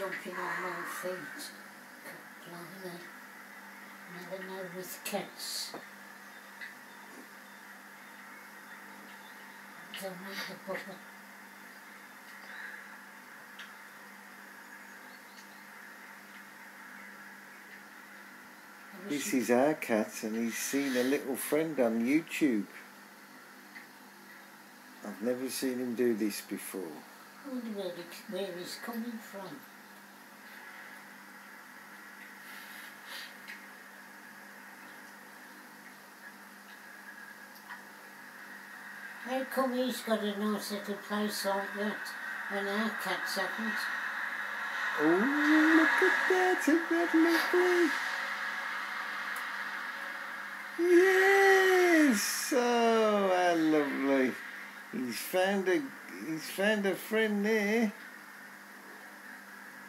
jumping on my feet. Blimey. Never know with cats. Don't a bother. This is our cat and he's seen a little friend on YouTube. I've never seen him do this before. I wonder where, it, where he's coming from. How come he's got a nice little place like that when our cats haven't? Oh, look at that, isn't that lovely? Yes! Oh, how lovely. He's found a he's found a friend there.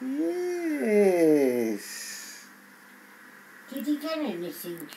Yes. Did he get anything?